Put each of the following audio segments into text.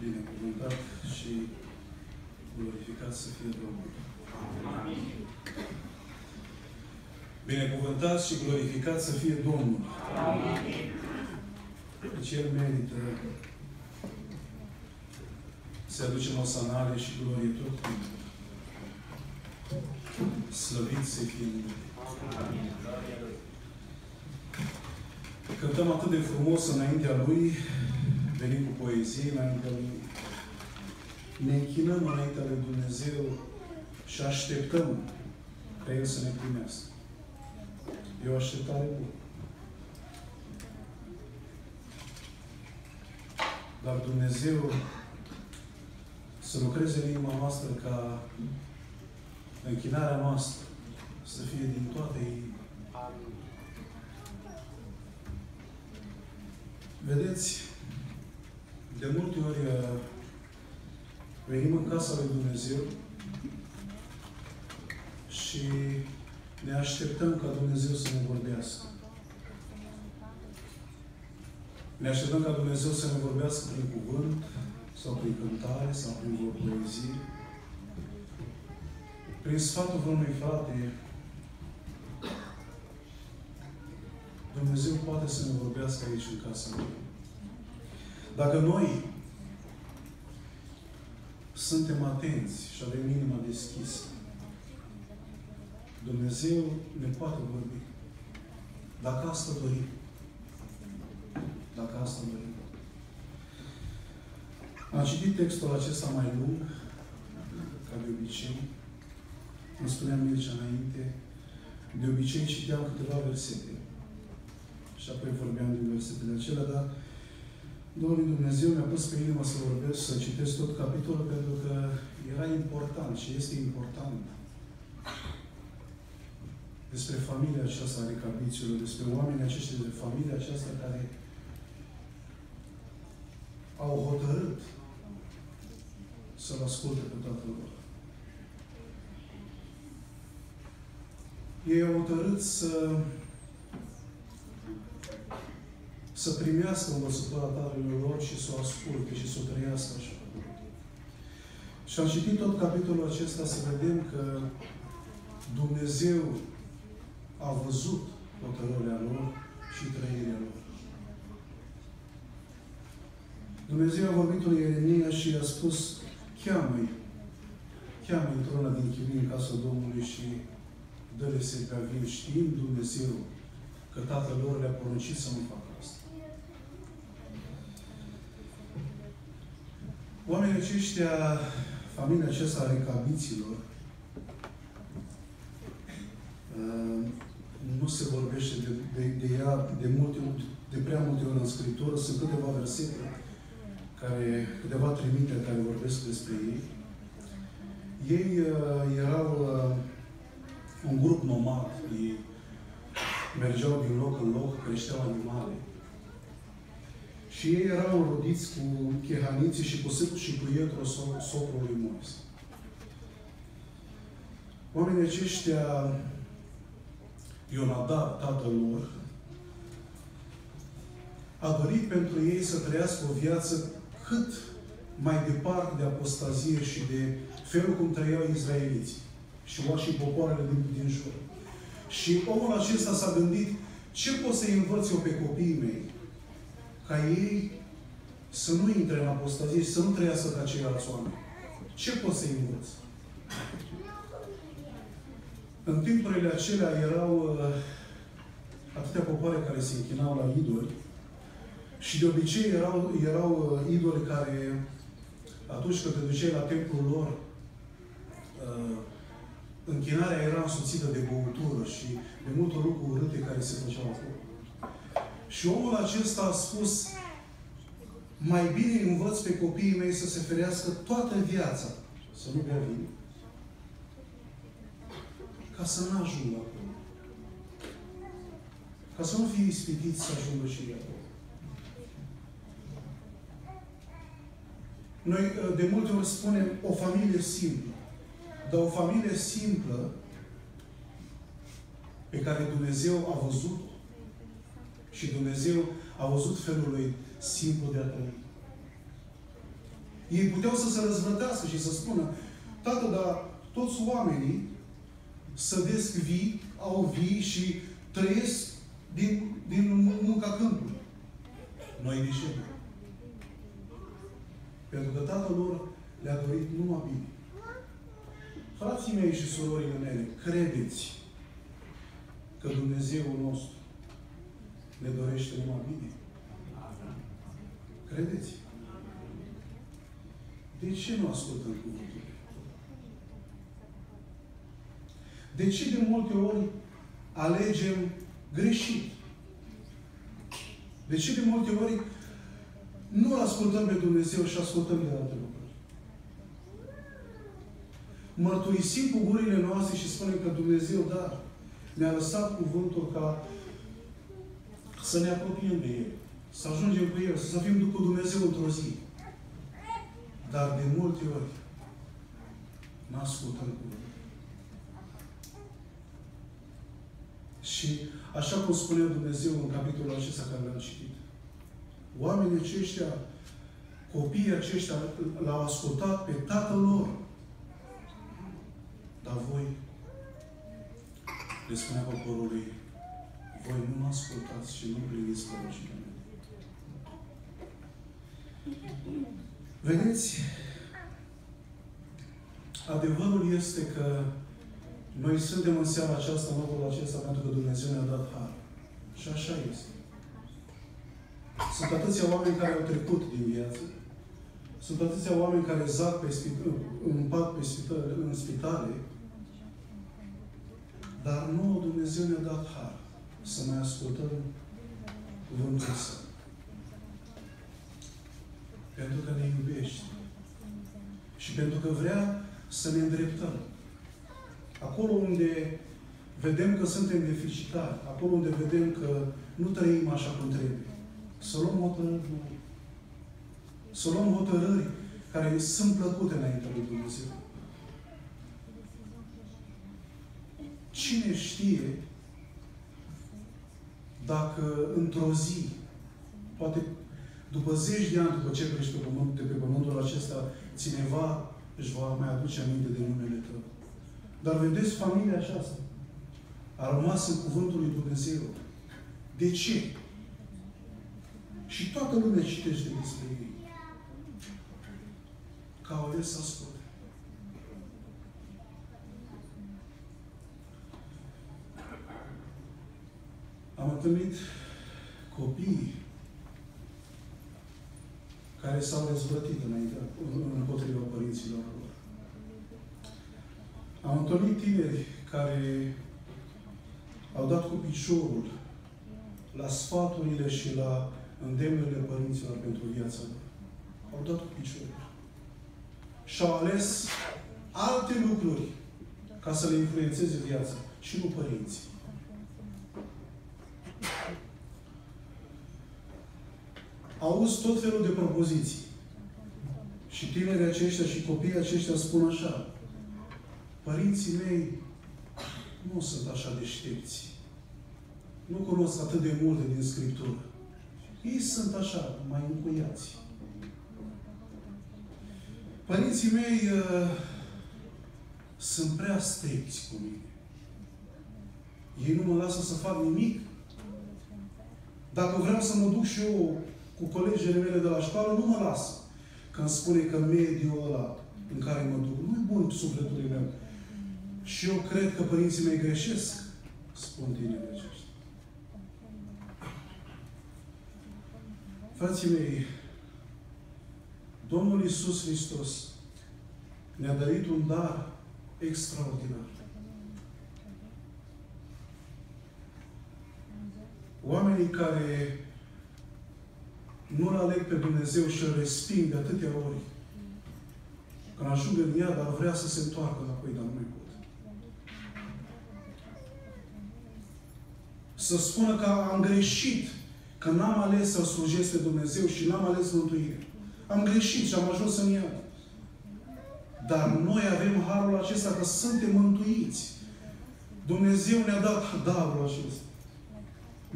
Binecuvântat și glorificat să fie Domnul. Binecuvântat și glorificat să fie Domnul. Deci El merită să aducem o sanare și glorie tot timpul. Slăvit să fie numele. Cântăm atât de frumos înaintea Lui, venim cu poezie înaintea Lui. Ne închinăm înaintea Lui Dumnezeu și așteptăm ca El să ne primească. E o așteptare bună. Dar Dumnezeu să lucreze în inima noastră ca închinarea noastră să fie din toată inima. Vedeți, de multe ori uh, venim în casa lui Dumnezeu și ne așteptăm ca Dumnezeu să ne vorbească. Ne așteptăm ca Dumnezeu să ne vorbească prin cuvânt, sau prin cântare, sau prin o poezie. Prin sfatul vreunui frate, Dumnezeu poate să ne vorbească aici în casa Lui. Dacă noi suntem atenți și avem inima deschisă, Dumnezeu ne poate vorbi. Dacă asta dorim. Dacă asta dorim. Am citit textul acesta mai lung, ca de obicei. Îmi spuneam Mircea înainte, de obicei citeam câteva versete. Și apoi vorbeam din versetele acelea, dar Domnul Dumnezeu mi-a pus pe inimă să vorbesc, să citesc tot capitolul, pentru că era important și este important despre familia aceasta a recabiților, despre oamenii aceștia de familia aceasta care au hotărât să-L asculte pe Tatăl lor. Ei au hotărât să să primească învățătura Tatălui lor și să o asculte și să o trăiască așa. Și am citit tot capitolul acesta să vedem că Dumnezeu a văzut hotărârea lor și trăirea lor. Dumnezeu a vorbit lui Ieremia și i-a spus, cheamă-i, cheamă-i într-una din chirii în casa Domnului și dă-le să pe vin, știind Dumnezeu că tatăl lor le-a poruncit să nu facă asta. Oamenii aceștia, familia aceasta a recabiților, uh, nu se vorbește de, de, de ea de, multe, de prea multe ori în Scriptură. Sunt câteva versete, care, câteva trimiteri care vorbesc despre ei. Ei uh, erau uh, un grup nomad. Ei mergeau din loc în loc, creșteau animale. Și ei erau înrodiți cu chehaniții și cu Sât și cu Ietro, soprul lui Moise. Oamenii aceștia, Ionadab, tatăl lor, a dorit pentru ei să trăiască o viață cât mai departe de apostazie și de felul cum trăiau izraeliții și și popoarele din, din jur. Și omul acesta s-a gândit ce pot să-i învăț eu pe copiii mei ca ei să nu intre în apostazie și să nu trăiască ca ceilalți oameni. Ce pot să-i învăț? În timpurile acelea erau uh, atâtea popoare care se închinau la idoli și de obicei erau, erau uh, idoli care atunci când te duceai la templul lor uh, închinarea era însoțită de băutură și de multe lucruri urâte care se făceau acolo. Și omul acesta a spus, mai bine învăț pe copiii mei să se ferească toată viața, să nu bea vin, ca să nu ajungă acolo. Ca să nu fie ispitit să ajungă și acolo. Noi de multe ori spunem o familie simplă. Dar o familie simplă pe care Dumnezeu a văzut și Dumnezeu a văzut felul lui simplu de a trăi. Ei puteau să se răzvrătească și să spună, Tată, dar toți oamenii sădesc vii, au vii și trăiesc din, din munca câmpului. Noi de ce? Pentru că Tatăl lor le-a dorit numai bine. Frații mei și surorile mele, credeți că Dumnezeul nostru ne dorește numai bine? Credeți? De ce nu ascultăm cuvântul? De ce de multe ori alegem greșit? De ce de multe ori nu ascultăm pe Dumnezeu și ascultăm de alte lucruri? Mărturisim cu gurile noastre și spunem că Dumnezeu, da, ne-a lăsat cuvântul ca să ne apropiem de El, să ajungem cu El, să fim după Dumnezeu într-o zi. Dar de multe ori nu ascultăm cuvântul. Și așa cum spunea Dumnezeu în capitolul acesta care l-am citit, oamenii aceștia, copiii aceștia l-au ascultat pe tatăl lor. Dar voi, le spunea poporului, voi nu mă ascultați și nu priviți poruncile mele. Vedeți, adevărul este că noi suntem în seara aceasta, în locul acesta, pentru că Dumnezeu ne-a dat har. Și așa este. Sunt atâția oameni care au trecut din viață. Sunt atâția oameni care zac pe spital, în pat pe spital, în spitale. Dar nu Dumnezeu ne-a dat har să mai ascultăm cuvântul Său. Pentru că ne iubește. Și pentru că vrea să ne îndreptăm. Acolo unde vedem că suntem deficitari, acolo unde vedem că nu trăim așa cum trebuie, să luăm hotărâri Să luăm hotărâri care sunt plăcute înaintea lui Dumnezeu. Cine știe dacă într-o zi, poate după zeci de ani după ce crești pe pământ, de pe pământul acesta, cineva își va mai aduce aminte de numele Tău. Dar vedeți familia aceasta. A rămas în cuvântul lui Dumnezeu. De ce? Și toată lumea citește despre ei. Ca au ales să Am întâlnit copii care s-au răzvătit înainte, împotriva părinților lor. Am întâlnit tineri care au dat cu piciorul la sfaturile și la îndemnurile părinților pentru viața lor. Au dat cu piciorul. Și au ales alte lucruri ca să le influențeze viața. Și nu părinții. Auzi tot felul de propoziții. Și tinerii aceștia și copiii aceștia spun așa. Părinții mei nu sunt așa deștepți. Nu cunosc atât de multe din Scriptură. Ei sunt așa, mai încuiați. Părinții mei uh, sunt prea stricți cu mine. Ei nu mă lasă să fac nimic. Dacă vreau să mă duc și eu cu colegele mele de la școală, nu mă lasă. Când spune că mediul ăla în care mă duc nu e bun sufletul meu. Și eu cred că părinții mei greșesc, spun tinerii aceștia. Frații mei, Domnul Iisus Hristos ne-a dărit un dar extraordinar. Oamenii care nu-L aleg pe Dumnezeu și îl resping de atâtea ori, când ajung în ea, dar vrea să se întoarcă înapoi, dar nu mai pot. Să spună că am greșit, că n-am ales să slujesc pe Dumnezeu și n-am ales mântuire. Am greșit și am ajuns în ea. Dar noi avem harul acesta că suntem mântuiți. Dumnezeu ne-a dat darul acesta.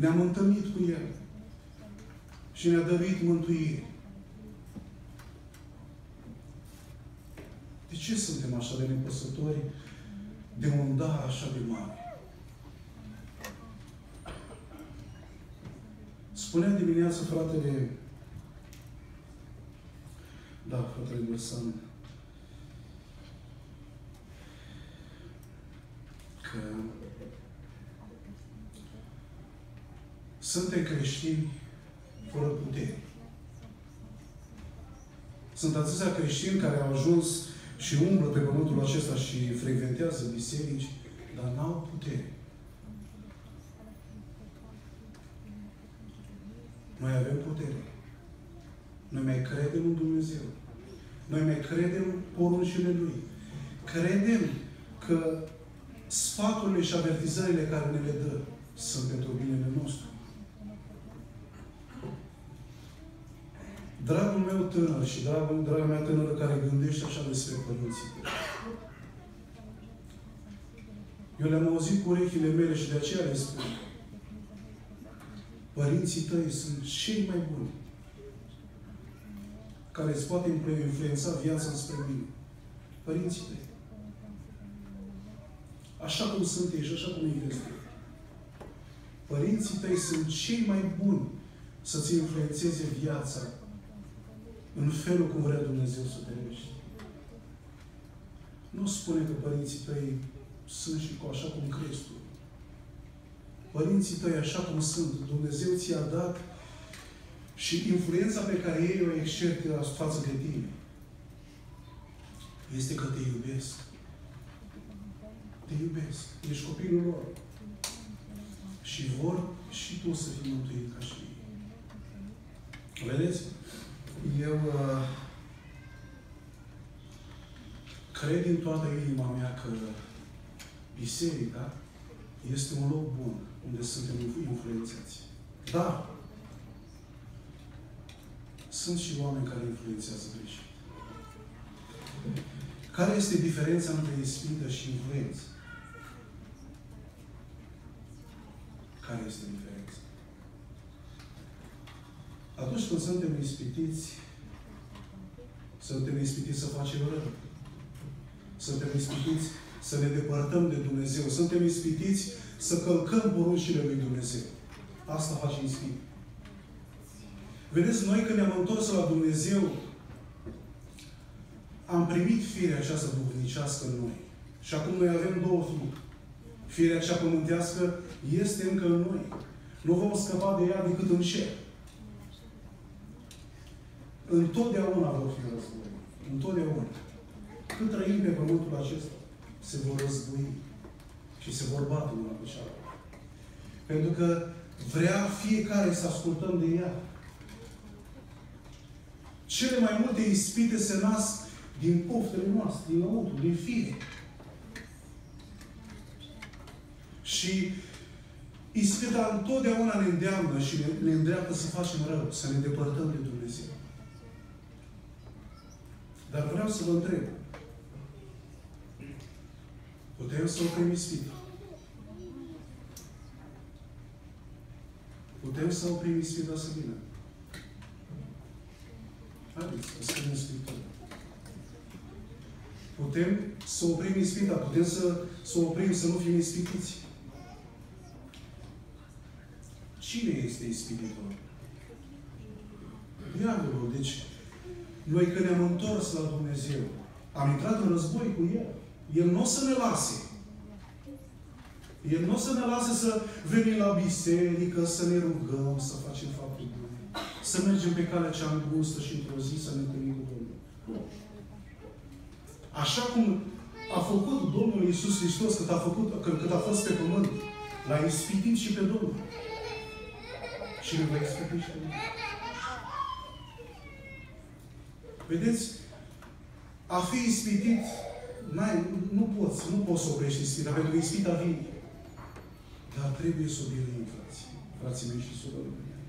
Ne-am întâlnit cu El. Și ne-a dăruit mântuire. De ce suntem așa de nepăsători de un dar așa de mare? Spunea dimineața fratele da, fratele Bărsan, că suntem creștini fără putere. Sunt atâția creștini care au ajuns și umblă pe pământul acesta și frecventează biserici, dar n-au putere. Noi avem putere. Noi mai credem în Dumnezeu. Noi mai credem poruncile Lui. Credem că sfaturile și avertizările care ne le dă sunt pentru binele nostru. Dragul meu tânăr și dragul, draga mea tânără care gândește așa despre părinții tăi. Eu le-am auzit cu urechile mele și de aceea le spun. Părinții tăi sunt cei mai buni care îți poate influența viața spre bine. Părinții tăi. Așa cum sunt ei și așa cum îi vezi tu. Părinții tăi sunt cei mai buni să-ți influențeze viața în felul cum vrea Dumnezeu să te rești. Nu spune că părinții tăi sunt și cu așa cum crezi tu. Părinții tăi, așa cum sunt, Dumnezeu ți-a dat și influența pe care ei o exercită față de tine este că te iubesc. Te iubesc. Ești copilul lor. Și vor și tu să fii mântuit ca și ei. Vedeți? Eu uh, cred din toată inima mea că biserica este un loc bun unde suntem influențați. Dar sunt și oameni care influențează greșit. Care este diferența între ispită și influență? Care este diferența? Atunci când suntem ispitiți, suntem ispitiți să facem rău. Suntem ispitiți să ne depărtăm de Dumnezeu. Suntem ispitiți să călcăm poruncile lui Dumnezeu. Asta face ispită. Vedeți, noi când ne-am întors la Dumnezeu, am primit firea aceasta duhovnicească în noi. Și acum noi avem două firi. Firea cea pământească este încă în noi. Nu vom scăpa de ea decât în cer. Întotdeauna vor fi război. Întotdeauna. Cât trăim pe pământul acesta, se vor război și se vor bate una cu cealaltă. Pentru că vrea fiecare să ascultăm de ea. Cele mai multe ispite se nasc din poftele noastre, din lăuntru, din fire. Și ispita întotdeauna ne îndeamnă și ne, ne îndreaptă să facem rău, să ne depărtăm de Dumnezeu. Dar vreau să vă întreb. Putem să oprim ispita. Putem să oprim ispita să vină. Haideți, să scriem Scriptura. Putem să oprim ispita, putem să, să oprim să nu fim ispitiți. Cine este ispititor? Diavolul. Deci, noi când ne-am întors la Dumnezeu, am intrat în război cu El. El nu o să ne lase. El nu o să ne lase să venim la biserică, să ne rugăm, să facem faptul bune. Să mergem pe calea cea îngustă și într-o zi să ne întâlnim cu Domnul. Așa cum a făcut Domnul Iisus Hristos cât a, făcut, cât a fost pe pământ. L-a ispitit și pe Domnul. Și ne va ispiti și pe noi. Vedeți? A fi ispitit, n-ai, nu poți, nu poți să oprești ispita, pentru că ispita vine. Dar trebuie să o biruim, frații. Frații mei și surorile mele.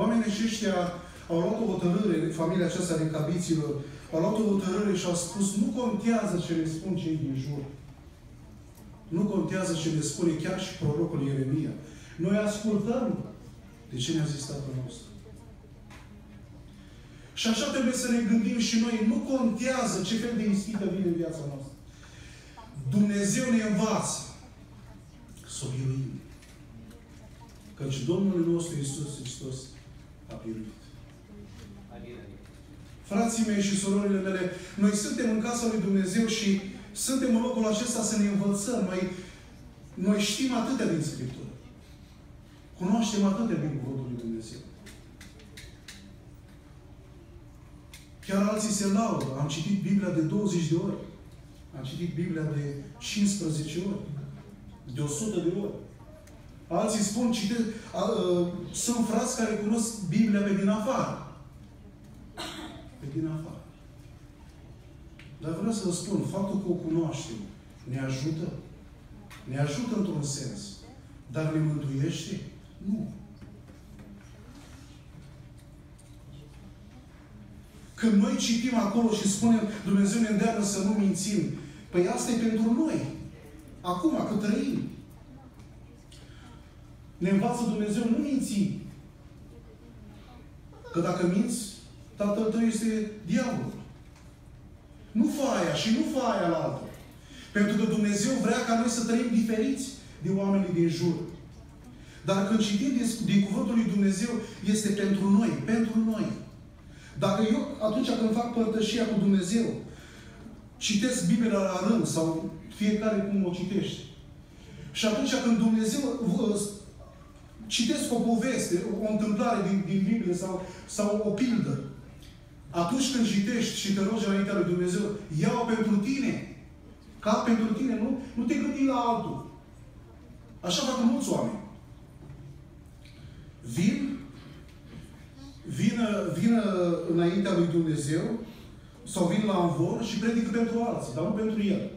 Oamenii aceștia au luat o hotărâre, familia aceasta din cabiților, au luat o hotărâre și au spus, nu contează ce le spun cei din jur. Nu contează ce ne spune chiar și prorocul Ieremia. Noi ascultăm de ce ne-a zis Tatăl nostru. Și așa trebuie să ne gândim și noi. Nu contează ce fel de ispită vine în viața noastră. Dumnezeu ne învață să o biruim. Căci Domnul nostru Iisus Hristos a biruit. Frații mei și surorile mele, noi suntem în casa lui Dumnezeu și suntem în locul acesta să ne învățăm. Noi, noi știm atâtea din Scriptură. Cunoaștem atâtea din Cuvântul lui Dumnezeu. Chiar alții se laudă. Am citit Biblia de 20 de ori. Am citit Biblia de 15 ori. De 100 de ori. Alții spun, cite, a, a, sunt frați care cunosc Biblia pe din afară. Pe din afară. Dar vreau să vă spun, faptul că o cunoaștem ne ajută. Ne ajută într-un sens. Dar ne mântuiește? Nu. Când noi citim acolo și spunem Dumnezeu ne îndeamnă să nu mințim, păi asta e pentru noi. Acum, cât trăim. Ne învață Dumnezeu nu minți. Că dacă minți, tatăl tău este diavolul. Nu fă aia și nu fă aia la altă. Pentru că Dumnezeu vrea ca noi să trăim diferiți de oamenii din jur. Dar când citim din, din Cuvântul lui Dumnezeu, este pentru noi, pentru noi. Dacă eu, atunci când fac părtășia cu Dumnezeu, citesc Biblia la rând sau fiecare cum o citește. Și atunci când Dumnezeu citesc o poveste, o întâmplare din, din Biblie sau, sau o pildă, atunci când citești și te rogi înaintea lui Dumnezeu, ia-o pentru tine. Ca pentru tine, nu, nu te gândi la altul. Așa fac mulți oameni. Vin, vină, vină înaintea lui Dumnezeu sau vin la învor și predică pentru alții, dar nu pentru el.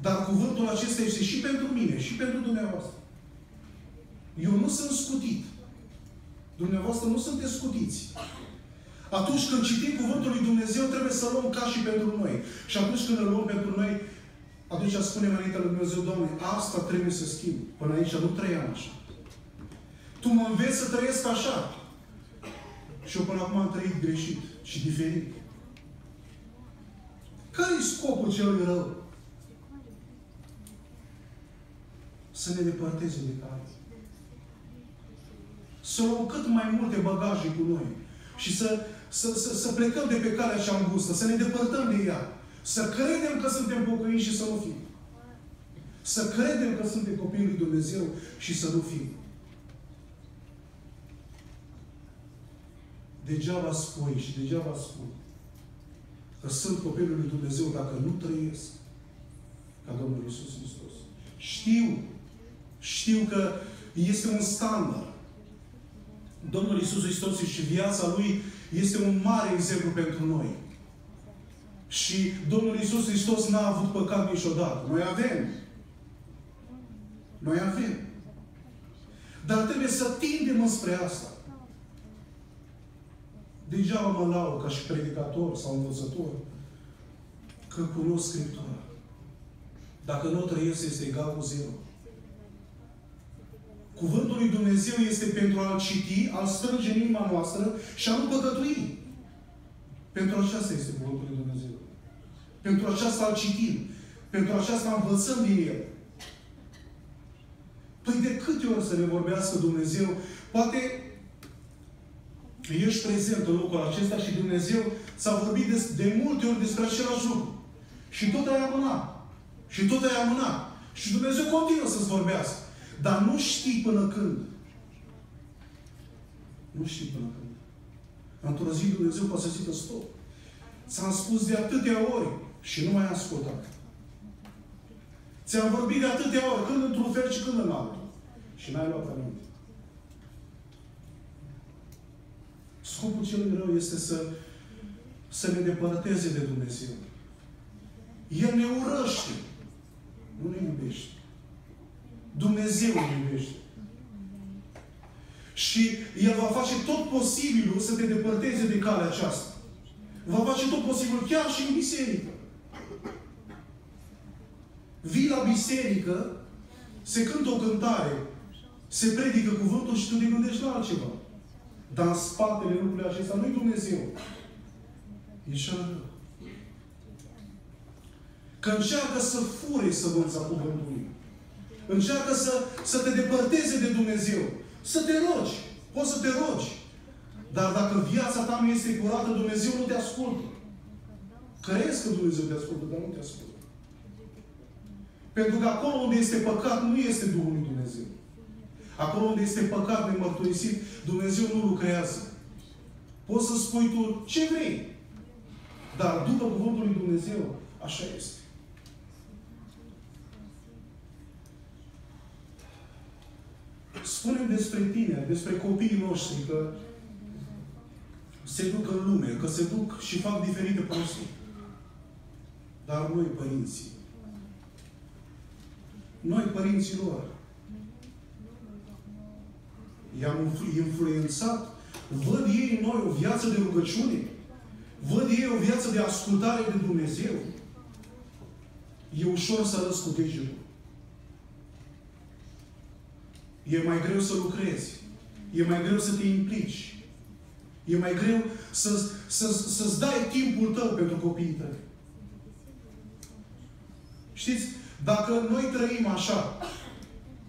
Dar cuvântul acesta este și pentru mine, și pentru dumneavoastră. Eu nu sunt scutit. Dumneavoastră nu sunteți scutiți. Atunci când citim Cuvântul lui Dumnezeu, trebuie să luăm ca și pentru noi. Și atunci când îl luăm pentru noi, atunci spunem înaintea lui Dumnezeu, Doamne, asta trebuie să schimb. Până aici nu trăiam așa. Tu mă înveți să trăiesc așa. Și eu până acum am trăit greșit și diferit. Care e scopul celui rău? Să ne depărteze de cale. Să luăm cât mai multe bagaje cu noi. Și să să, să, să plecăm de pe calea cea îngustă, să ne depărtăm de ea. Să credem că suntem pocăiți și să nu fim. Să credem că suntem copiii lui Dumnezeu și să nu fim. Degeaba spui și degeaba spun că sunt copilul lui Dumnezeu dacă nu trăiesc ca Domnul Iisus Hristos. Știu, știu că este un standard. Domnul Iisus Hristos și viața Lui este un mare exemplu pentru noi. Și Domnul Isus Hristos n-a avut păcat niciodată. Noi avem. Noi avem. Dar trebuie să tindem înspre asta. Degeaba mă laud ca și predicator sau învățător că cunosc Scriptura. Dacă nu trăiesc, este egal cu zero. Cuvântul lui Dumnezeu este pentru a-L citi, a-L strânge în inima noastră și a nu păcătui. Pentru aceasta este Cuvântul lui Dumnezeu. Pentru aceasta îl citim. Pentru aceasta învățăm din El. Păi de câte ori să ne vorbească Dumnezeu? Poate ești prezent în locul acesta și Dumnezeu ți-a vorbit de, de multe ori despre același lucru. Și tot ai amânat. Și tot ai amânat. Și Dumnezeu continuă să-ți vorbească. Dar nu știi până când. Nu știi până când. Într-o zi Dumnezeu poate să zică stop. Ți-am spus de atâtea ori și nu mai ai ascultat. Ți-am vorbit de atâtea ori, când într-un fel și când în altul. Și n-ai luat aminte. Scopul celui rău este să, să ne depărteze de Dumnezeu. El ne urăște. Nu ne iubește. Dumnezeu îl iubește. Și El va face tot posibilul să te depărteze de calea aceasta. Va face tot posibilul chiar și în biserică. Vii la biserică, se cântă o cântare, se predică cuvântul și tu te gândești la altceva. Dar în spatele lucrurile acesta nu-i Dumnezeu. E și Că încearcă să fure sămânța cuvântului. Încearcă să, să te depărteze de Dumnezeu. Să te rogi. Poți să te rogi. Dar dacă viața ta nu este curată, Dumnezeu nu te ascultă. Crezi că Dumnezeu te ascultă, dar nu te ascultă. Pentru că acolo unde este păcat, nu este Duhul lui Dumnezeu. Acolo unde este păcat nemărturisit, Dumnezeu nu lucrează. Poți să spui tu ce vrei. Dar după Cuvântul lui Dumnezeu, așa este. Spunem despre tine, despre copiii noștri, că se duc în lume, că se duc și fac diferite prostii. Dar noi, părinții, noi, părinții lor, i-am influențat, văd ei în noi o viață de rugăciune, văd ei o viață de ascultare de Dumnezeu. E ușor să răs cu degetul. E mai greu să lucrezi. E mai greu să te implici. E mai greu să, să, să-ți dai timpul tău pentru copiii tăi. Știți, dacă noi trăim așa,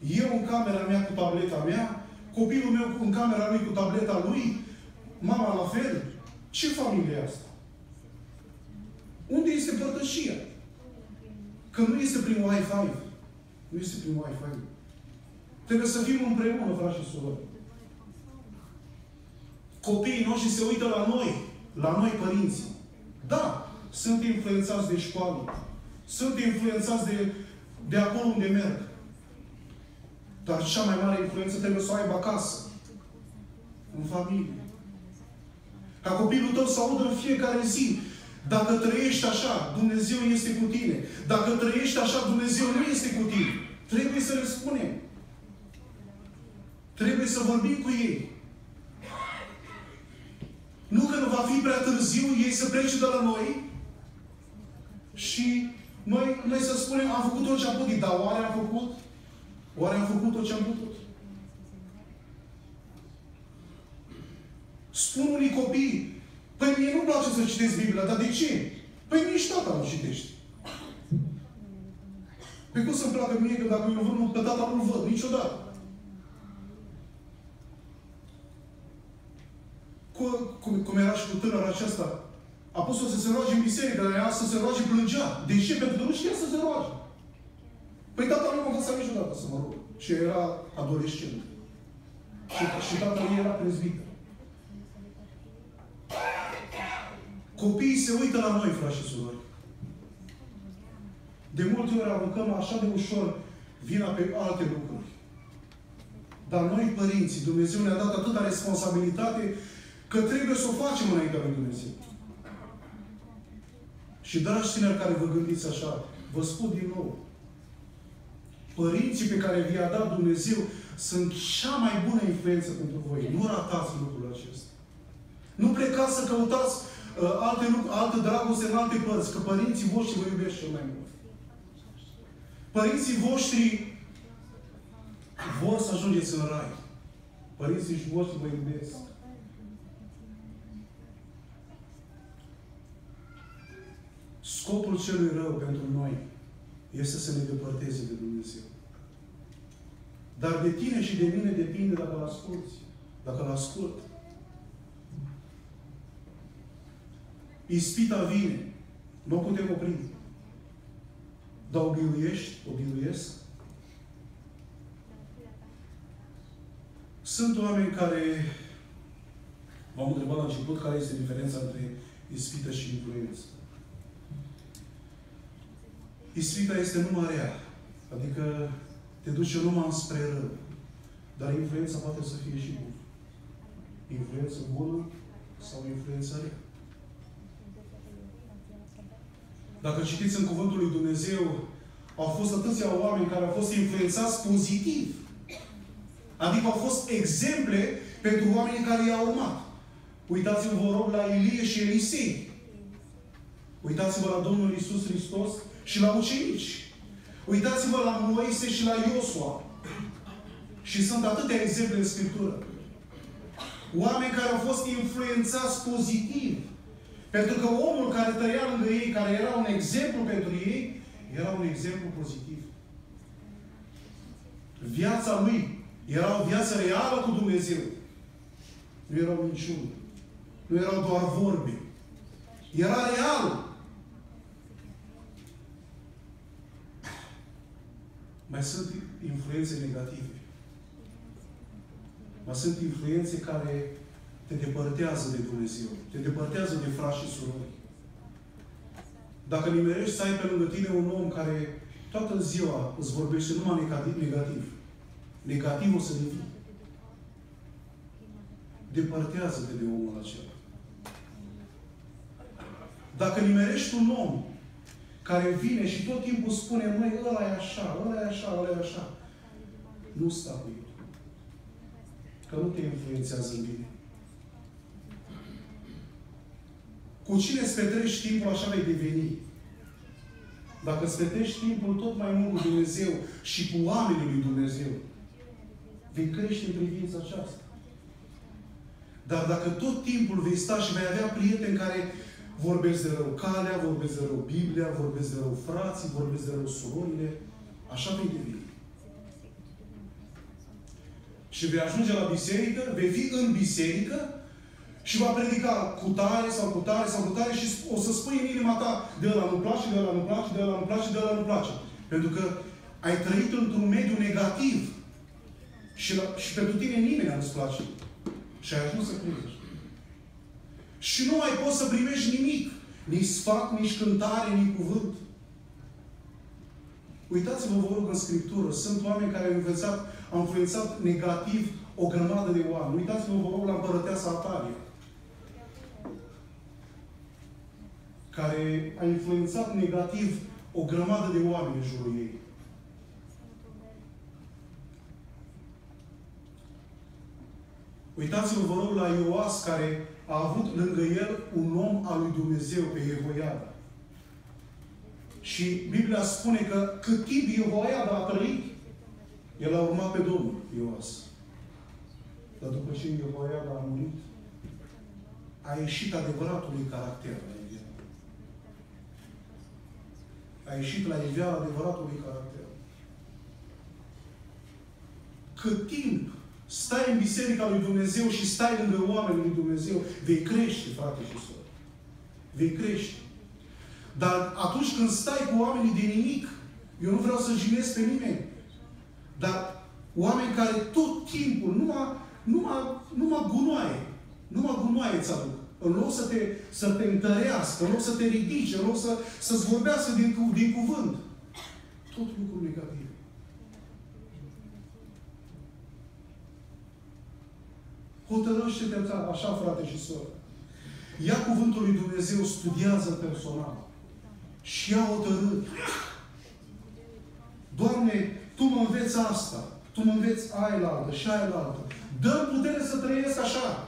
eu în camera mea cu tableta mea, copilul meu în camera lui cu tableta lui, mama la fel, ce familie e asta? Unde este părtășia? Că nu este prin Wi-Fi. Nu este prin Wi-Fi. Trebuie să fim împreună, frați și surori. Copiii noștri se uită la noi, la noi părinții. Da, sunt influențați de școală. Sunt influențați de, de acolo unde merg. Dar cea mai mare influență trebuie să o aibă acasă. În familie. Ca copilul tău să audă în fiecare zi. Dacă trăiești așa, Dumnezeu este cu tine. Dacă trăiești așa, Dumnezeu nu este cu tine. Trebuie să le spunem. Trebuie să vorbim cu ei. Nu că nu va fi prea târziu ei să plece de la noi și noi, noi să spunem, am făcut tot ce am putut, dar oare am făcut? Oare am făcut tot ce am putut? Spun unii copii, păi mie nu-mi place să citesc Biblia, dar de ce? Păi nici tata nu citești. Păi cum să-mi placă mie că dacă eu nu văd pe tata, nu-l văd niciodată. Cu, cum, cum era și cu tânăra aceasta, a pus-o să se roage în biserică, dar ea să se roage plângea. De ce? Pentru că nu știa să se roage. Păi tata nu m-a învățat niciodată să mă rog. Și era adolescent. Și, și tatăl ei era prezbiter. Copiii se uită la noi, frați și surori. De multe ori aruncăm așa de ușor vina pe alte lucruri. Dar noi, părinții, Dumnezeu ne-a dat atâta responsabilitate că trebuie să o facem înaintea lui Dumnezeu. Și dragi tineri care vă gândiți așa, vă spun din nou, părinții pe care vi-a dat Dumnezeu sunt cea mai bună influență pentru voi. Nu ratați lucrul acesta. Nu plecați să căutați uh, alte, alte dragoste în alte părți, că părinții voștri vă iubesc cel mai mult. Părinții voștri vor să ajungeți în rai. Părinții voștri vă iubesc. Scopul celui rău pentru noi este să ne depărteze de Dumnezeu. Dar de tine și de mine depinde dacă îl asculți. Dacă îl ascult. Ispita vine. Nu o putem opri. Dar o biluiești, o biluiesc. Sunt oameni care m-au întrebat la început care este diferența între ispită și influență. Ispita este numai rea. Adică te duce numai spre rău. Dar influența poate să fie și bună. Influență bună sau influență rea. Dacă citiți în Cuvântul lui Dumnezeu, au fost atâția oameni care au fost influențați pozitiv. Adică au fost exemple pentru oamenii care i-au urmat. Uitați-vă, vă rog, la Ilie și Elisei. Uitați-vă la Domnul Isus Hristos și la ucenici. Uitați-vă la Moise și la Iosua. Și sunt atâtea exemple în Scriptură. Oameni care au fost influențați pozitiv. Pentru că omul care trăia lângă ei, care era un exemplu pentru ei, era un exemplu pozitiv. Viața lui era o viață reală cu Dumnezeu. Nu erau minciuni. Nu erau doar vorbe. Era real. Mai sunt influențe negative. Mai sunt influențe care te depărtează de Dumnezeu. Te depărtează de frați și surori. Dacă nimerești să ai pe lângă tine un om care toată ziua îți vorbește numai negativ, negativ, negativ o să devii. Depărtează-te de omul acela. Dacă nimerești un om care vine și tot timpul spune, măi, ăla e așa, ăla e așa, ăla e așa, nu sta cu el. Că nu te influențează în bine. Cu cine îți petrești timpul, așa vei deveni. Dacă îți petrești timpul tot mai mult cu Dumnezeu și cu oamenii lui Dumnezeu, vei crește în privința aceasta. Dar dacă tot timpul vei sta și vei avea prieteni care vorbesc de rău calea, vorbesc de rău Biblia, vorbesc de rău frații, vorbesc de rău surorile, așa vei deveni. Și vei ajunge la biserică, vei fi în biserică și va predica cu tare sau cu tare sau cu tare și o să spui în inima ta de ăla nu place, de ăla nu place, de ăla nu place, de ăla nu place. Pentru că ai trăit într-un mediu negativ. Și, la, și pentru tine nimeni nu-ți place. Și ai ajuns să crezi. Și nu mai poți să primești nimic. Nici sfat, nici cântare, nici cuvânt. Uitați-vă, vă rog, în Scriptură. Sunt oameni care au influențat, au influențat negativ o grămadă de oameni. Uitați-vă, vă rog, la împărăteasa Atalia. Care a influențat negativ o grămadă de oameni în jurul ei. Uitați-vă, vă rog, la Ioas, care a avut lângă el un om al lui Dumnezeu, pe Evoiada. Și Biblia spune că cât timp Evoiada a trăit, el a urmat pe Domnul, Ioas. Dar după ce Evoiada a murit, a ieșit adevăratul lui caracter la el. A ieșit la iveală adevăratul lui caracter. Cât timp stai în Biserica lui Dumnezeu și stai lângă oamenii lui Dumnezeu, vei crește, frate și soră. Vei crește. Dar atunci când stai cu oamenii de nimic, eu nu vreau să jignesc pe nimeni, dar oameni care tot timpul, numai, numai, numai gunoaie, numai gunoaie îți aduc. În loc să te, să te întărească, în loc să te ridice, în loc să, să-ți vorbească din, din cuvânt. Tot lucruri negative. Hotărăște-te așa, frate și soră. Ia cuvântul lui Dumnezeu, studiază personal. Și ia hotărâri. Doamne, Tu mă înveți asta. Tu mă înveți aia la altă și aia la altă. dă putere să trăiesc așa.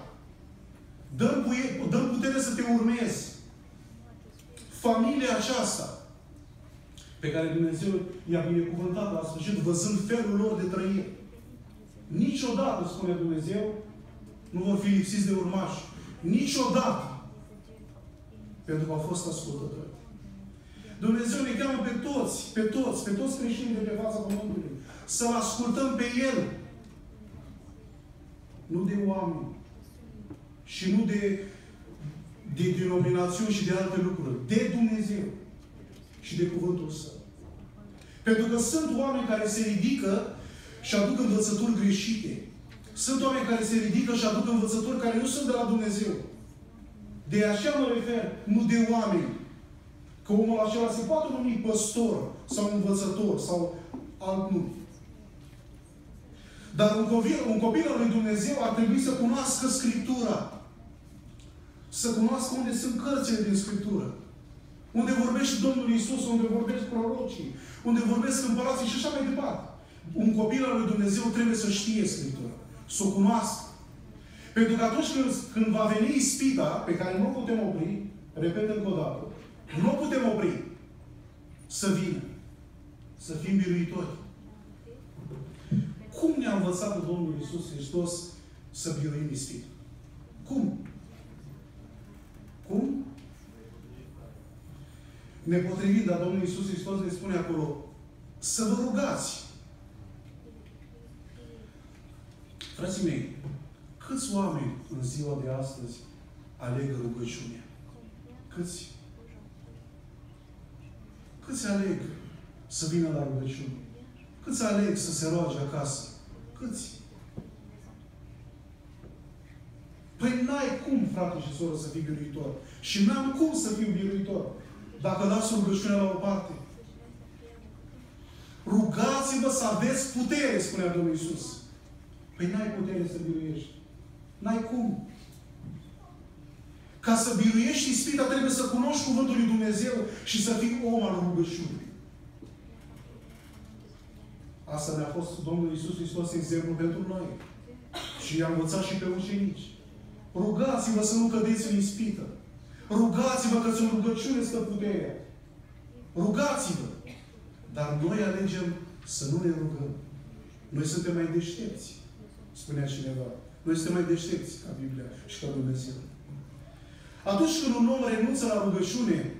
dă dă putere să te urmezi. Familia aceasta pe care Dumnezeu i-a binecuvântat la sfârșit, văzând felul lor de trăire. Niciodată, spune Dumnezeu, nu vor fi lipsiți de urmași. Niciodată. Pentru că au fost ascultători. Dumnezeu ne cheamă pe toți, pe toți, pe toți creștinii de pe fața Pământului. Să-L ascultăm pe El. Nu de oameni. Și nu de, de denominațiuni și de alte lucruri. De Dumnezeu. Și de Cuvântul Său. Pentru că sunt oameni care se ridică și aduc învățături greșite. Sunt oameni care se ridică și aduc învățători care nu sunt de la Dumnezeu. De așa mă refer, nu de oameni. Că omul acela se poate numi păstor sau învățător sau alt nume. Dar un copil, un copil al lui Dumnezeu ar trebui să cunoască Scriptura. Să cunoască unde sunt cărțile din Scriptură. Unde vorbește Domnul Isus, unde vorbesc prorocii, unde vorbesc împărații și așa mai departe. Un copil al lui Dumnezeu trebuie să știe Scriptura să o cunoască. Pentru că atunci când, când va veni ispita, pe care nu o putem opri, repet încă o dată, nu o putem opri să vină. să fim biruitori. Cum ne-a învățat Domnul Iisus Hristos să biruim ispită? Cum? Cum? Nepotrivit, dar Domnul Iisus Hristos ne spune acolo, să vă rugați. Frații mei, câți oameni în ziua de astăzi aleg rugăciunea? Câți? Câți aleg să vină la rugăciune? Câți aleg să se roage acasă? Câți? Păi n-ai cum, frate și soră, să fii biruitor. Și n-am cum să fiu biruitor dacă las rugăciunea la o parte. Rugați-vă să aveți putere, spunea Domnul Iisus. Păi n-ai putere să biruiești. N-ai cum. Ca să biruiești ispita, trebuie să cunoști Cuvântul lui Dumnezeu și să fii om al rugăciunii. Asta ne-a fost Domnul Iisus Hristos exemplu pentru noi. Și i-a învățat și pe ucenici. Rugați-vă să nu cădeți în ispită. Rugați-vă că în rugăciune stă puterea. Rugați-vă. Dar noi alegem să nu ne rugăm. Noi suntem mai deștepți, spunea cineva. Noi suntem mai deștepți ca Biblia și ca Dumnezeu. Atunci când un om renunță la rugăciune,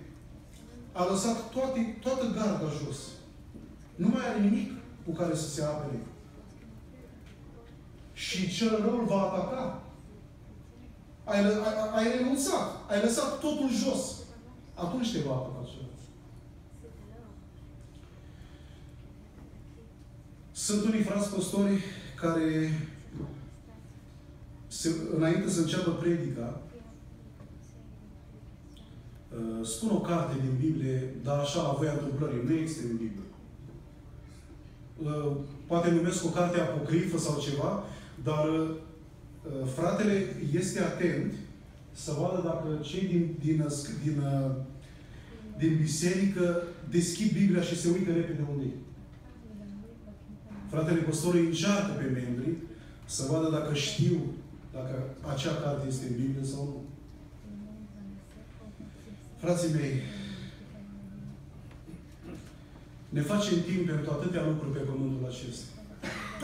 a lăsat toate, toată garda jos. Nu mai are nimic cu care să se apere. Și cel rău îl va ataca. Ai, ai, ai renunțat. Ai lăsat totul jos. Atunci te va ataca cel Sunt unii frați păstori care se, înainte să înceapă predica, uh, spun o carte din Biblie, dar așa la voia întâmplării, nu este în Biblie. Uh, poate numesc o carte apocrifă sau ceva, dar uh, fratele este atent să vadă dacă cei din, din, din, din biserică deschid Biblia și se uită repede unde e. Fratele păstorii încearcă pe membri să vadă dacă știu dacă acea carte este în Biblie sau nu. Frații mei, ne facem timp pentru atâtea lucruri pe pământul acesta.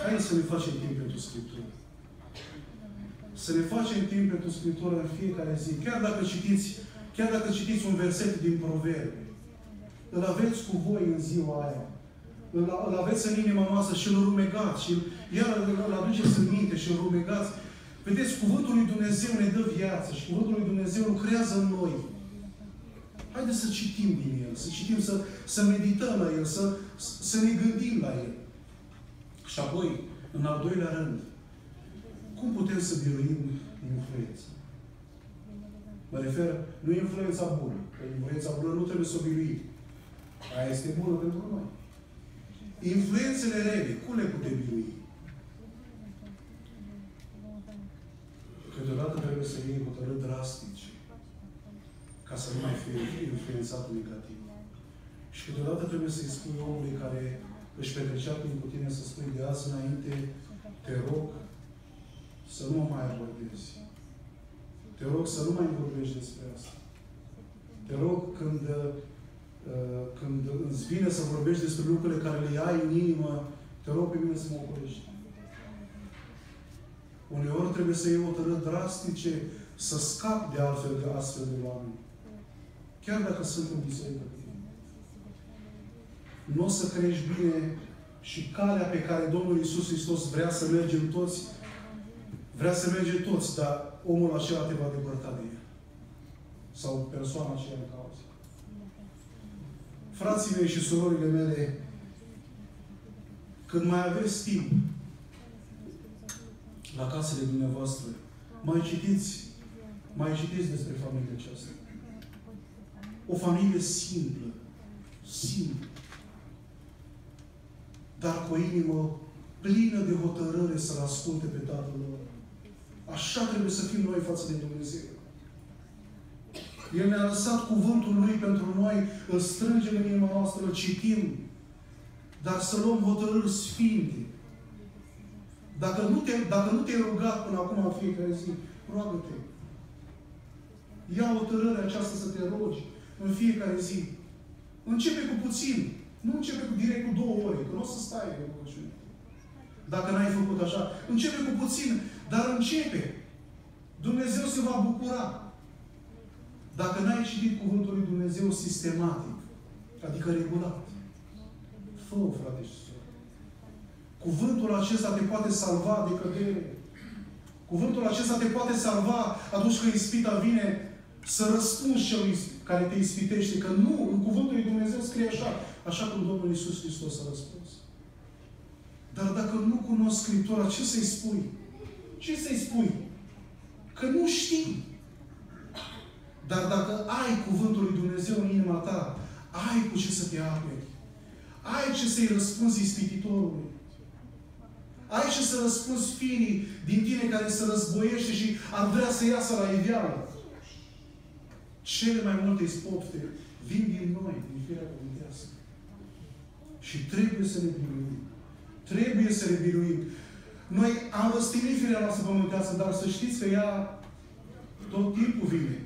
Haideți să ne facem timp pentru Scriptură. Să ne facem timp pentru Scriptură în fiecare zi. Chiar dacă citiți, chiar dacă citiți un verset din Proverbe, îl aveți cu voi în ziua aia. Îl, îl aveți în inima noastră și îl rumegați. Și iar îl aduceți în minte și îl rumegați. Vedeți, Cuvântul lui Dumnezeu ne dă viață și Cuvântul lui Dumnezeu lucrează în noi. Haideți să citim din El, să citim, să, să medităm la El, să, să ne gândim la El. Și apoi, în al doilea rând, cum putem să biruim influența? Mă refer, nu influența bună. Că influența bună nu trebuie să o biruim. Aia este bună pentru noi. Influențele rele, cum le putem birui? Câteodată trebuie să iei hotărâri drastice ca să nu mai fie influențat negativ. Și câteodată trebuie să-i spui omului care își petrecea timp cu tine să spui de azi înainte, te rog să nu mă mai abordezi. Te rog să nu mai vorbești despre asta. Te rog când, uh, când îți vine să vorbești despre lucrurile care le ai în inimă, te rog pe mine să mă ocolești. Uneori trebuie să iei hotărâri drastice să scap de altfel de astfel de oameni. Chiar dacă sunt în biserică Nu o să crești bine și calea pe care Domnul Isus Hristos vrea să mergem toți, vrea să mergem toți, dar omul acela te va depărta de el. Sau persoana aceea în cauză. Frații mei și surorile mele, când mai aveți timp la casele dumneavoastră, mai citiți, mai citiți despre familia aceasta. O familie simplă. Simplă. Dar cu o inimă plină de hotărâre să-L asculte pe Tatăl lor. Așa trebuie să fim noi față de Dumnezeu. El ne-a lăsat cuvântul Lui pentru noi, îl strângem în inima noastră, îl citim, dar să luăm hotărâri sfinte. Dacă nu, te, dacă nu te-ai rugat până acum în fiecare zi, roagă-te. Ia hotărârea aceasta să te rogi în fiecare zi. Începe cu puțin. Nu începe cu direct cu două ore, că nu o să stai în rugăciune. Dacă n-ai făcut așa, începe cu puțin, dar începe. Dumnezeu se va bucura. Dacă n-ai citit Cuvântul lui Dumnezeu sistematic, adică regulat, fă frate și soră. Cuvântul acesta te poate salva de cădere. Cuvântul acesta te poate salva atunci când ispita vine să răspunzi celui care te ispitește. Că nu, în Cuvântul lui Dumnezeu scrie așa, așa cum Domnul Iisus Hristos a răspuns. Dar dacă nu cunosc Scriptura, ce să-i spui? Ce să-i spui? Că nu știi. Dar dacă ai Cuvântul lui Dumnezeu în inima ta, ai cu ce să te aperi. Ai ce să-i răspunzi ispititorului. Ai ce să răspunzi firii din tine care se războiește și ar vrea să iasă la iveală. Cele mai multe spofte vin din noi, din firea pământească. Și trebuie să ne biruim. Trebuie să ne biruim. Noi am răstignit firea noastră pământească, dar să știți că ea tot timpul vine.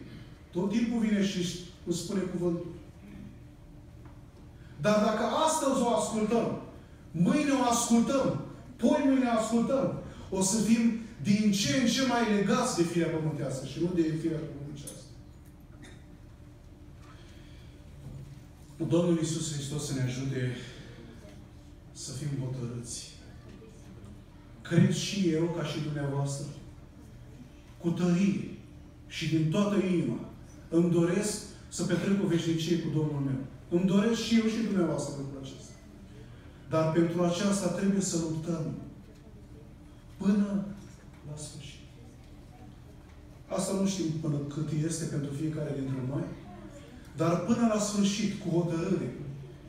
Tot timpul vine și îți spune cuvântul. Dar dacă astăzi o ascultăm, mâine o ascultăm, poi mâine o ascultăm, o să fim din ce în ce mai legați de firea pământească și nu de firea pământească. Domnul Iisus Hristos să ne ajute să fim hotărâți. Cred și eu, ca și dumneavoastră, cu tărie și din toată inima, îmi doresc să petrec o veșnicie cu Domnul meu. Îmi doresc și eu și dumneavoastră lucrul acesta. Dar pentru aceasta trebuie să luptăm până la sfârșit. Asta nu știm până cât este pentru fiecare dintre noi, dar până la sfârșit, cu hotărâre,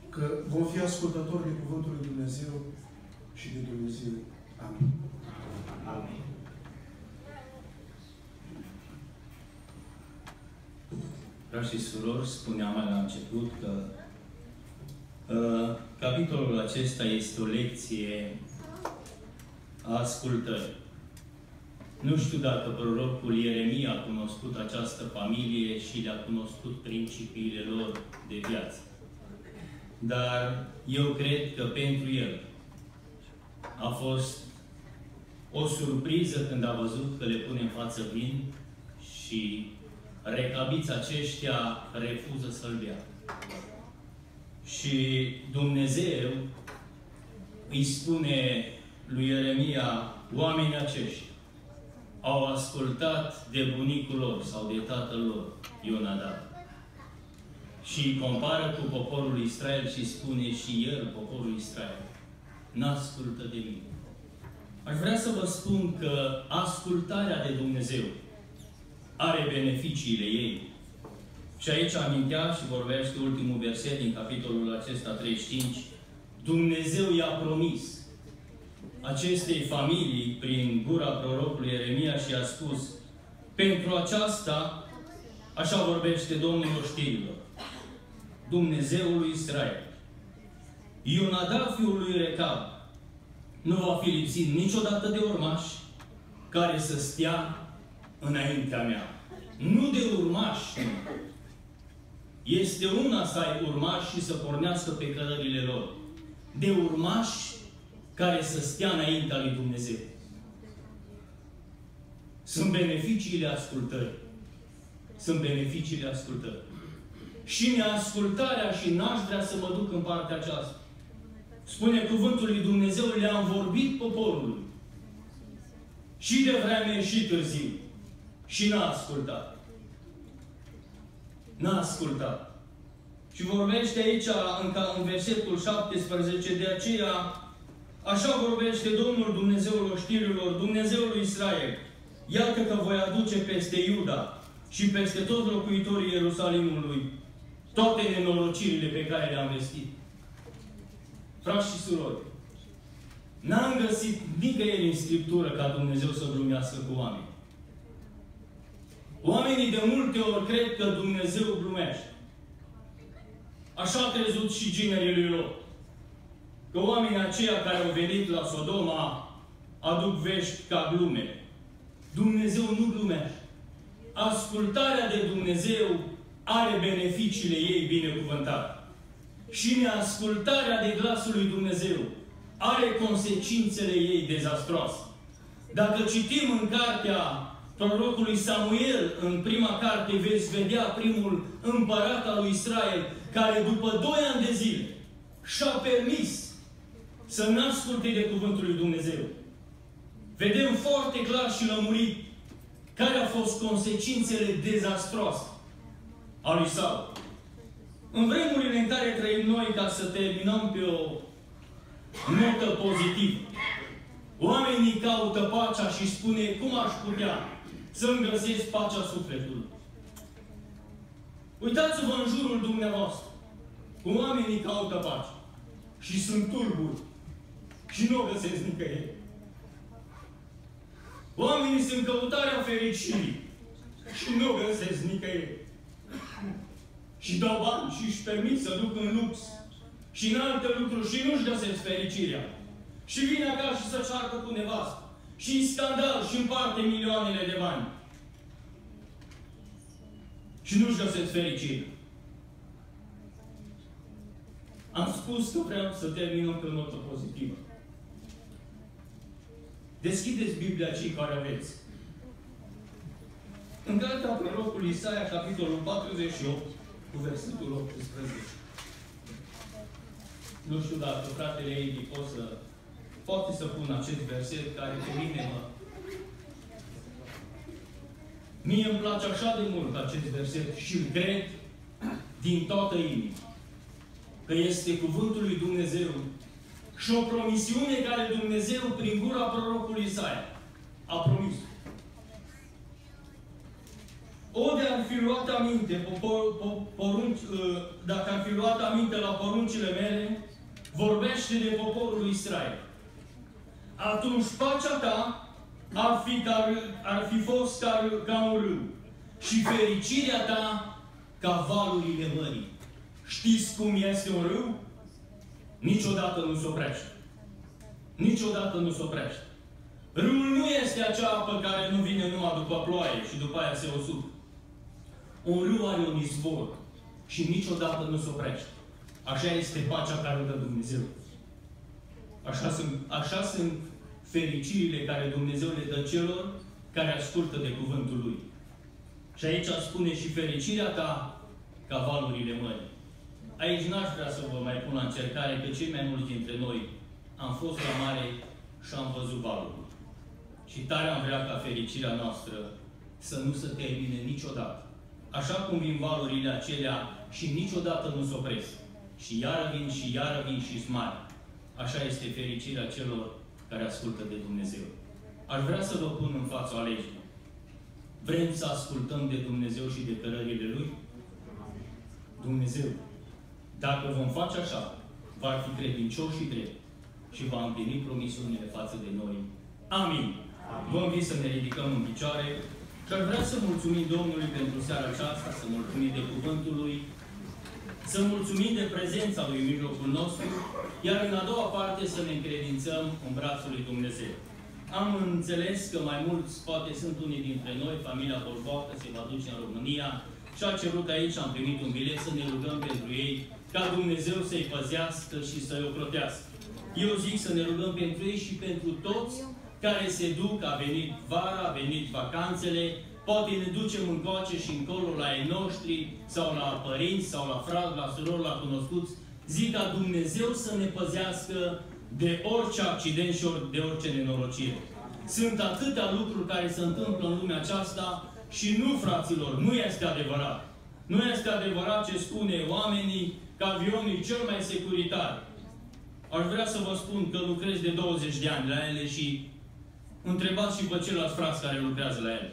că vom fi ascultători de Cuvântul lui Dumnezeu și de Dumnezeu. Amin. Amin. Frați și surori, spuneam mai la început că uh, capitolul acesta este o lecție a ascultării. Nu știu dacă prorocul Ieremia a cunoscut această familie și le-a cunoscut principiile lor de viață. Dar eu cred că pentru el a fost o surpriză când a văzut că le pune în față vin și recabiți aceștia refuză să-l bea. Și Dumnezeu îi spune lui Ieremia, oamenii aceștia au ascultat de bunicul lor sau de tatăl lor, Ionadab. Și compară cu poporul Israel și spune și el, poporul Israel, n-ascultă de mine. Aș vrea să vă spun că ascultarea de Dumnezeu are beneficiile ei. Și aici amintea și vorbește ultimul verset din capitolul acesta 35. Dumnezeu i-a promis acestei familii prin gura prorocului Ieremia și a spus pentru aceasta, așa vorbește Domnul oștirilor, Dumnezeul lui Israel. Ionadab, fiul lui Recab, nu va fi lipsit niciodată de urmași care să stea înaintea mea. Nu de urmași. Este una să ai urmași și să pornească pe călările lor. De urmași care să stea înaintea lui Dumnezeu. Sunt beneficiile ascultării. Sunt beneficiile ascultării. Și neascultarea și n-aș vrea să mă duc în partea aceasta. Spune cuvântul lui Dumnezeu, le-am vorbit poporului. Și de vreme și târziu. Și n-a ascultat. N-a ascultat. Și vorbește aici, în, în versetul 17, de aceea, așa vorbește Domnul Dumnezeul oștirilor, Dumnezeul lui Israel. Iată că voi aduce peste Iuda și peste toți locuitorii Ierusalimului toate nenorocirile pe care le-am vestit. Frați și surori, n-am găsit nicăieri în Scriptură ca Dumnezeu să glumească cu oameni. Oamenii de multe ori cred că Dumnezeu glumește. Așa a crezut și ginerii lui Lot. Că oamenii aceia care au venit la Sodoma aduc vești ca glume. Dumnezeu nu glumește. Ascultarea de Dumnezeu are beneficiile ei binecuvântate. și neascultarea de glasul lui Dumnezeu are consecințele ei dezastroase. Dacă citim în cartea prorocului Samuel, în prima carte, veți vedea primul împărat al lui Israel, care după doi ani de zile și-a permis să n-asculte de Cuvântul lui Dumnezeu. Vedem foarte clar și lămurit care au fost consecințele dezastroase a lui Saul. În vremurile în care trăim noi, ca să terminăm pe o notă pozitivă, oamenii caută pacea și spune cum aș putea să-mi găsesc pacea sufletului. Uitați-vă în jurul dumneavoastră cum oamenii caută pace și sunt turburi și nu o găsesc nicăieri. Oamenii sunt căutarea fericirii și nu o găsesc nicăieri. Și dau bani și își permit să duc în lux și în alte lucruri și nu-și găsesc fericirea. Și vine acasă și să cearcă cu nevastă. Și în scandal și împarte milioanele de bani. Și nu-și găsesc fericirea. Am spus că vreau să terminăm pe o notă pozitivă. Deschideți Biblia cei care aveți. În cartea prorocului Isaia, capitolul 48, cu versetul 18. Nu știu dacă fratele ei poate să, poate să pună acest verset care pe mine mă... Mie îmi place așa de mult acest verset și îl cred din toată inima. Că este Cuvântul lui Dumnezeu și o promisiune care Dumnezeu, prin gura prorocului Isaia, a promis. O de ar fi luat aminte, porunci, ă, dacă ar fi luat aminte la poruncile mele, vorbește de poporul Israel. Atunci pacea ta ar fi, ca, ar fi fost ca, ca un râu și fericirea ta ca valurile mării. Știți cum este un râu? Niciodată nu se oprește. Niciodată nu se oprește. Râul nu este acea apă care nu vine numai după ploaie și după aia se osucă. Un râu are un izvor și niciodată nu se oprește. Așa este pacea care o dă Dumnezeu. Așa sunt, așa sunt fericirile care Dumnezeu le dă celor care ascultă de cuvântul Lui. Și aici spune și fericirea ta ca valurile mării. Aici n-aș vrea să vă mai pun la încercare că cei mai mulți dintre noi am fost la mare și am văzut valul. Și tare am vrea ca fericirea noastră să nu se termine niciodată. Așa cum vin valurile acelea și niciodată nu se opresc. Și iară vin și iară vin și mari. Așa este fericirea celor care ascultă de Dumnezeu. Aș vrea să vă pun în fața alegerii. Vrem să ascultăm de Dumnezeu și de cărările Lui? Dumnezeu dacă vom face așa, va fi credincios și drept și va împlini promisiunile față de noi. Amin. Vă invit să ne ridicăm în picioare și aș vrea să mulțumim Domnului pentru seara aceasta, să mulțumim de cuvântul Lui, să mulțumim de prezența Lui în mijlocul nostru, iar în a doua parte să ne încredințăm în brațul Lui Dumnezeu. Am înțeles că mai mulți, poate sunt unii dintre noi, familia Bolboacă se va duce în România și a cerut aici, am primit un bilet să ne rugăm pentru ei ca Dumnezeu să-i păzească și să-i ocrotească. Eu zic să ne rugăm pentru ei și pentru toți care se duc, a venit vara, a venit vacanțele, poate ne ducem încoace și încolo la ei noștri, sau la părinți, sau la frați, la surori, la cunoscuți. Zic ca Dumnezeu să ne păzească de orice accident și de orice nenorocire. Sunt atâtea lucruri care se întâmplă în lumea aceasta și nu, fraților, nu este adevărat. Nu este adevărat ce spune oamenii că avionul e cel mai securitar. Aș vrea să vă spun că lucrez de 20 de ani la ele și întrebați și pe ceilalți frați care lucrează la ele.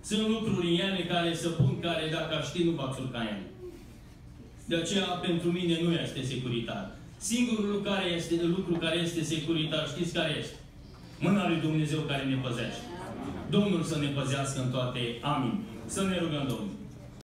Sunt lucruri în ele care să pun care dacă aș ști nu v-ați urca ele. De aceea, pentru mine nu este securitar. Singurul lucru care este, lucru care este securitar, știți care este? Mâna lui Dumnezeu care ne păzește. Domnul să ne păzească în toate. Amin. Să ne rugăm Domnul.